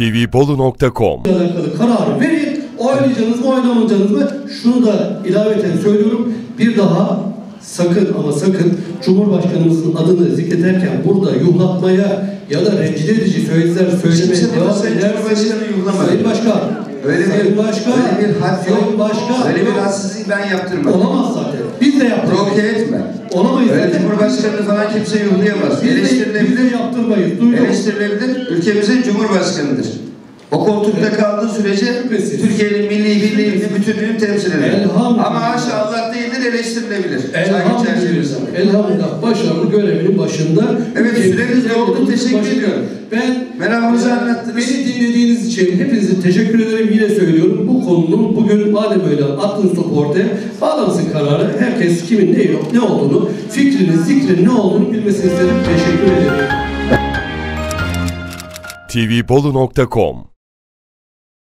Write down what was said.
tvbolu.com alakalı kararı verin. Oynayacaksınız mı oynamayacağınız mı? Şunu da ilaveten söylüyorum. Bir daha sakın ama sakın Cumhurbaşkanımızın adını zikrederken burada yuhlatmaya ya da rencide edici sözler söylemeye Kimse devam ederseniz Cumhurbaşkanı yuhlamadı. Sayın Başkan, Öyle Sayın bir, Başkan, öyle bir had yok. Sayın Başkan, Öyle bir hadsizliği ben yaptırmadım. Olamaz zaten. Biz de yaptık. Provoke etme. Olamayız Öyle zaten. Cumhurbaşkanını falan kimse de Eleştirilebilir. yaptırmayız. Duydum. Eleştirilebilir. Ülkemizin Cumhurbaşkanıdır. O koltukta kaldığı sürece. Türkiye'nin milli birliğini, bütünlüğünü temsil eder. Ama değildir eleştirilebilir. Elhamdülillah. Elhamdülillah. Başarılı görevinin başında. Evet, süreniz doldu. Teşekkür başında. ediyorum. Ben Meramınızı e, anlattınız. Beni dinlediğiniz için hepinize teşekkür ederim. Yine söylüyorum. Bu konunun bugün madem öyle attınız topu ortaya bağlansın kararı. Herkes kimin ne, ne olduğunu, fikrinin, zikrin ne olduğunu bilmesini isterim. Teşekkür ederim. tvbolu.com